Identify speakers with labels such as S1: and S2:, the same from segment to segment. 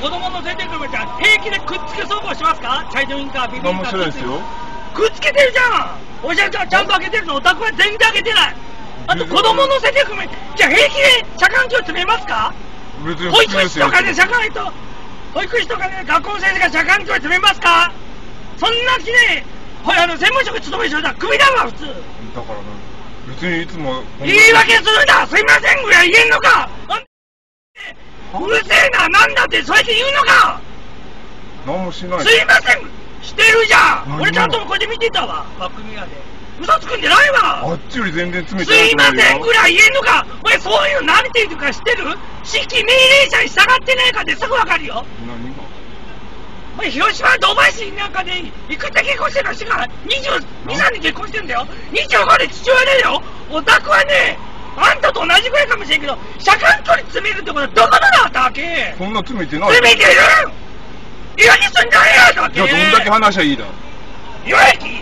S1: 子供乗せてくるじゃん。平気でくっつけ走行しますか？チャイドインカービビンカー
S2: 何もしてないですよ。
S1: くっつけてるじゃん。おじゃんちゃんちゃんと開けてるのお宅は全然開けてない。あと子供乗せてくるじゃあ平気で車間距離詰めますか？
S2: 別に
S1: 保育士とかで社会と保育士とかで学校の先生が車間距離詰めますか？そんな気でほらあの専門職勤める人だ。クビだわ普通。
S2: だからな別にいつも
S1: 言い訳するな。すいませんぐらい言えんのかななんだってそうやって言うのか。
S2: 何もしない。
S1: すいません。してるじゃん。俺ちゃんとここで見てたわ。バックミラーで。嘘つくんじゃないわ。
S2: あっちより全然詰め
S1: す
S2: てない
S1: いません。ぐ
S2: い
S1: らい言えんのか。お前そういうの慣れてるか知ってる？指揮命令者に従ってないかってすぐわかるよ。
S2: 何が？
S1: お前広島ドバイ市なんかでいくつ結婚してる人が22、3で結婚してんだよ。25で父親だよ。お宅はねあんたと同じぐらいかもしれんけど車間距離詰めるってことはどこまであったわけ
S2: そんな詰めてない。
S1: 詰めてる？嫌にすんじゃねえよだけ
S2: じゃあどんだけ話はいいだ。
S1: 言え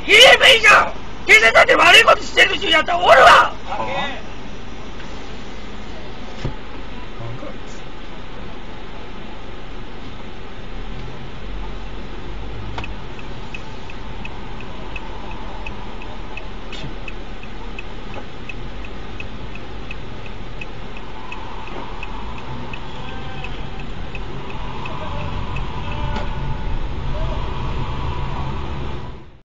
S1: 言えばいいじゃん警察だって悪いことしてる人やったらおるわ。
S2: は